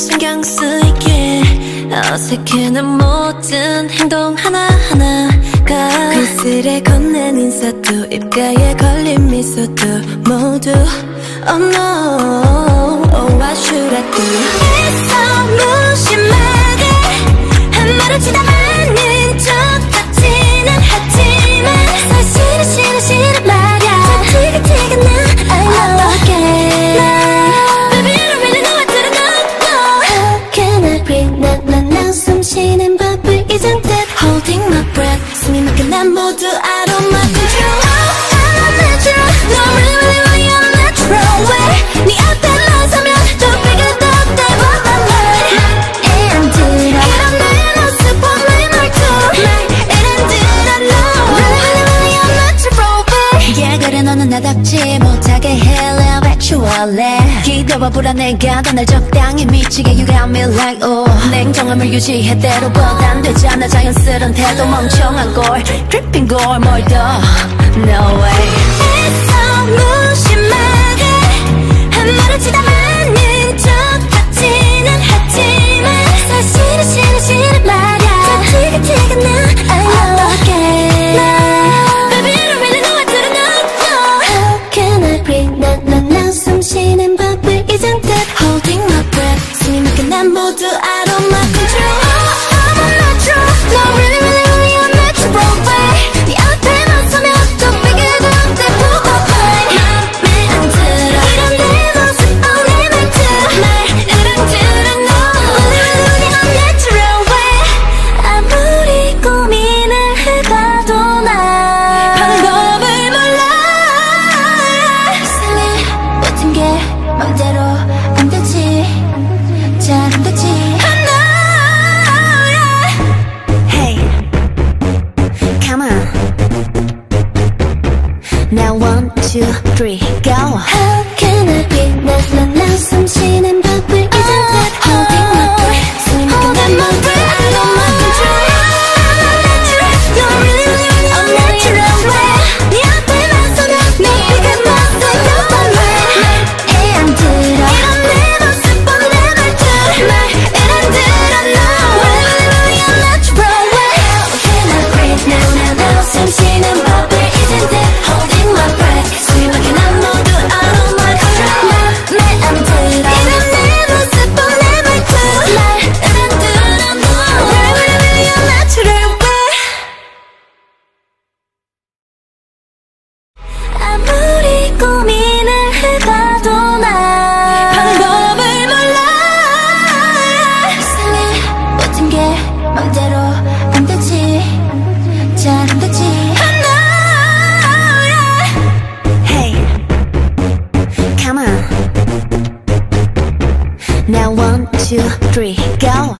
신경 쓰이게. 어색해 난 모든 행동 하나하나가 그슬에 건넨 인사도 입가에 걸린 미소도 모두 Oh no, oh what should I do? 내 삶 무심해. 모두 out of my control Out of natural No really really really out of natural way 네 앞에 나서면 더 bigger the devil my mind And did I 이런 내 모습 보면 말투 My and did I know Really really really out of natural way Yeah 그래 너는 나답지 못하게 해 추월해. 기대와 불안에 가도 날 적당히 미치게 You got me like oh. 냉정함을 유지해 때로봇 안 되잖아. 자연스런 태도 멍청한 걸. Dripping 걸뭘더 No. Now one, two, three, go How can I be nice? two, three, go!